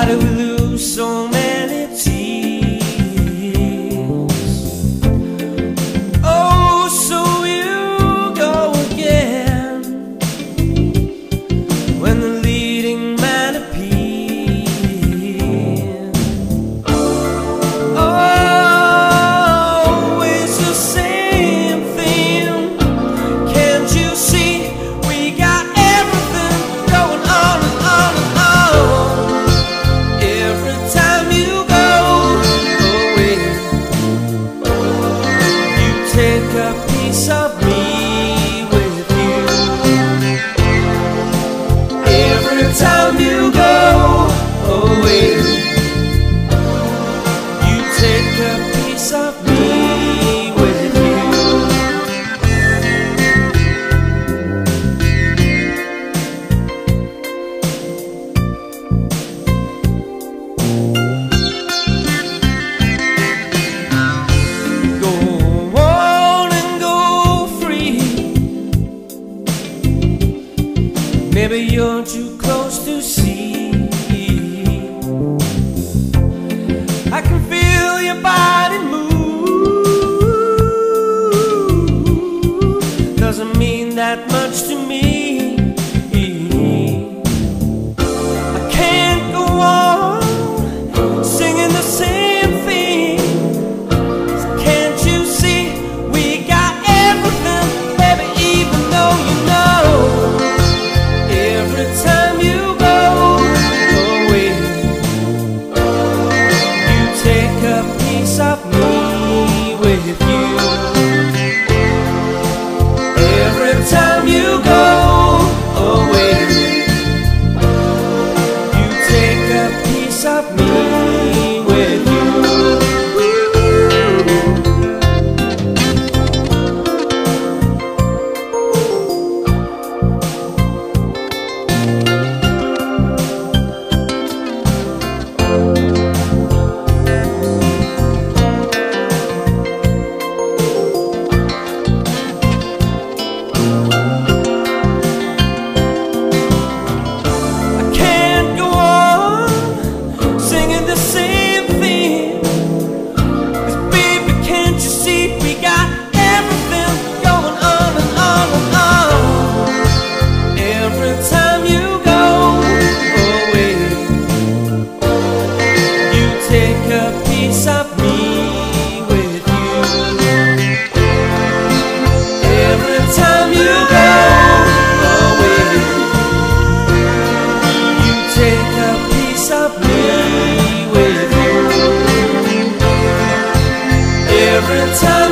Why do we lose so many? Baby, you're too close to see. I can feel your body move. Doesn't mean that much to me. every time